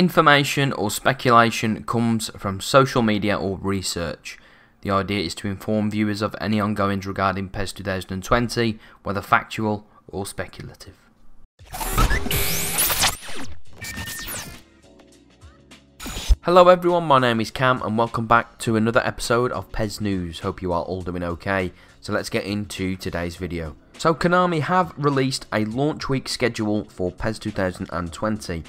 Information or speculation comes from social media or research. The idea is to inform viewers of any ongoings regarding PES 2020, whether factual or speculative. Hello everyone, my name is Cam and welcome back to another episode of PES News. Hope you are all doing okay. So let's get into today's video. So Konami have released a launch week schedule for PES 2020.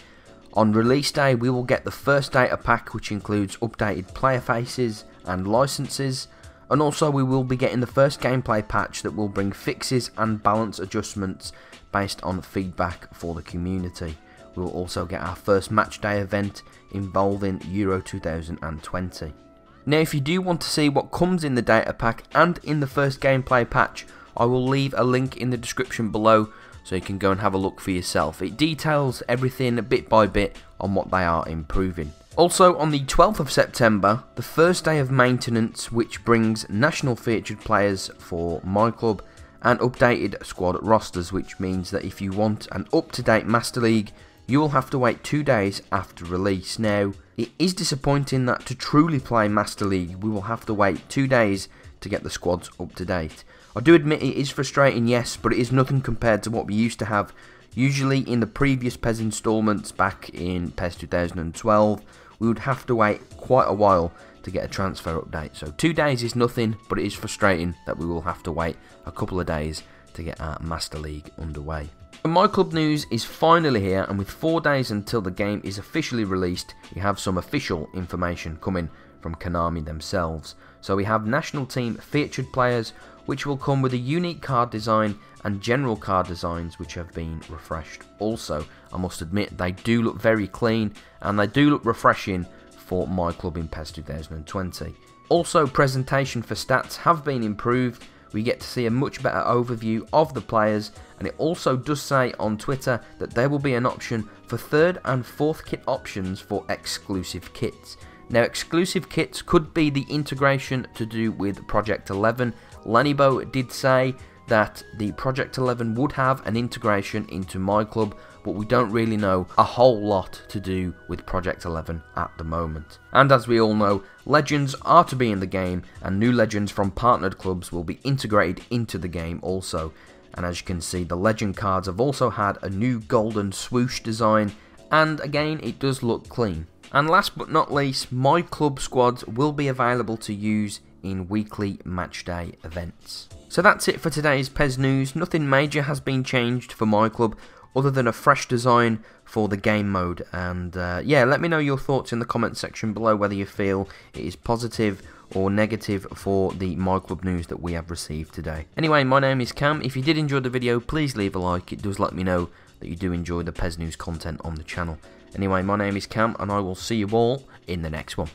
On release day we will get the first data pack which includes updated player faces and licenses and also we will be getting the first gameplay patch that will bring fixes and balance adjustments based on feedback for the community. We will also get our first match day event involving Euro 2020. Now if you do want to see what comes in the data pack and in the first gameplay patch, I will leave a link in the description below so you can go and have a look for yourself. It details everything bit by bit on what they are improving. Also on the 12th of September, the first day of maintenance which brings national featured players for my club and updated squad rosters which means that if you want an up-to-date Master League you will have to wait two days after release. Now, it is disappointing that to truly play Master League we will have to wait two days to get the squads up to date. I do admit it is frustrating, yes, but it is nothing compared to what we used to have. Usually in the previous PES installments back in PES 2012, we would have to wait quite a while to get a transfer update. So two days is nothing, but it is frustrating that we will have to wait a couple of days to get our Master League underway. My Club News is finally here and with four days until the game is officially released, we have some official information coming from Konami themselves. So we have national team featured players which will come with a unique card design and general card designs which have been refreshed. Also, I must admit they do look very clean and they do look refreshing for my club in PES 2020. Also, presentation for stats have been improved. We get to see a much better overview of the players and it also does say on Twitter that there will be an option for third and fourth kit options for exclusive kits. Now exclusive kits could be the integration to do with Project 11 Lenovo did say that the Project 11 would have an integration into my club, but we don't really know a whole lot to do with Project 11 at the moment. And as we all know, legends are to be in the game, and new legends from partnered clubs will be integrated into the game also. And as you can see, the legend cards have also had a new golden swoosh design, and again, it does look clean. And last but not least, my club squads will be available to use in weekly matchday events. So that's it for today's PES news. Nothing major has been changed for my club other than a fresh design for the game mode. And uh, yeah, let me know your thoughts in the comment section below whether you feel it is positive or negative for the My Club news that we have received today. Anyway, my name is Cam. If you did enjoy the video, please leave a like. It does let me know that you do enjoy the PES news content on the channel. Anyway, my name is Cam, and I will see you all in the next one.